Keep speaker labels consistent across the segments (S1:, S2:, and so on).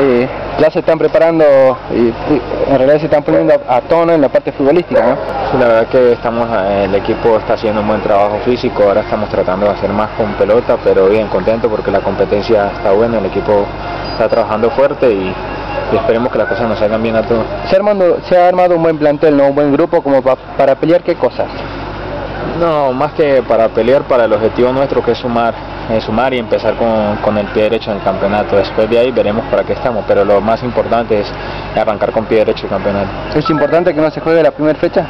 S1: Eh, ya se están preparando y, en realidad se están poniendo a, tono en la parte futbolística, ¿no?
S2: Sí, la verdad que estamos, eh, el equipo está haciendo un buen trabajo físico, ahora estamos tratando de hacer más con pelota, pero bien contento porque la competencia está buena, el equipo está trabajando fuerte y, esperemos que las cosas nos salgan bien a todos.
S1: Se ha, armado, se ha armado un buen plantel, ¿no? un buen grupo como para pelear qué cosas.
S2: No, más que para pelear, para el objetivo nuestro que es sumar, sumar y empezar con, el pie derecho en el campeonato. Después de ahí veremos para qué estamos, pero lo más importante es arrancar con pie derecho el campeonato.
S1: ¿Es importante que no se juegue la primera fecha?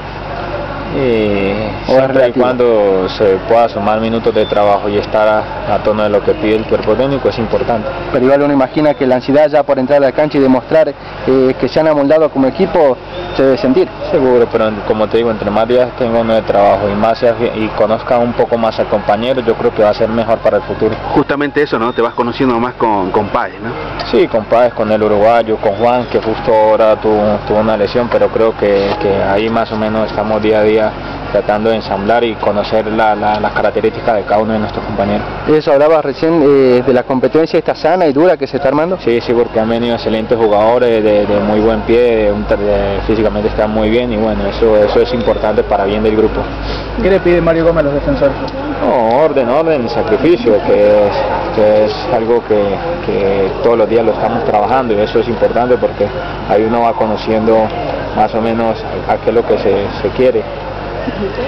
S2: y siempre y cuando se pueda sumar minutos de trabajo y estar a, tono de lo que pide el cuerpo técnico es importante.
S1: Pero igual uno imagina que la ansiedad ya por entrar a la cancha y demostrar eh, que se han amoldado como equipo se debe sentir.
S2: Seguro, pero como te digo, entre más días tengo uno de trabajo y más y conozca un poco más al compañero, yo creo que va a ser mejor para el futuro.
S3: Justamente eso, ¿no? Te vas conociendo más con, con Páez, ¿no?
S2: Sí, con Páez, con el uruguayo, con Juan, que justo ahora tuvo, tuvo una lesión, pero creo que, que ahí más o menos estamos día a día tratando de ensamblar y conocer las características de cada uno de nuestros compañeros.
S1: Eso hablaba recién eh, de la competencia esta sana y dura que se está armando.
S2: Sí, sí, porque han venido excelentes jugadores de, muy buen pie, físicamente están muy bien y bueno, eso, eso es importante para bien del grupo.
S1: ¿Qué le pide Mario Gómez a los defensores?
S2: No, orden, orden, sacrificio, que es, que es algo que, que todos los días lo estamos trabajando y eso es importante porque ahí uno va conociendo más o menos a qué es lo que se, se quiere.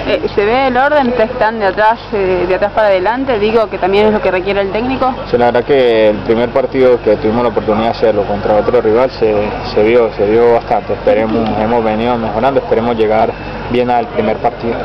S4: Eh, ¿Se ve el orden? ¿Ustedes están de atrás, eh, de atrás para adelante? Digo que también es lo que requiere el técnico.
S2: Sí, la verdad que el primer partido que tuvimos la oportunidad de hacerlo contra otro rival se, se vio, se vio bastante. Esperemos, hemos venido mejorando, esperemos llegar bien al primer partido.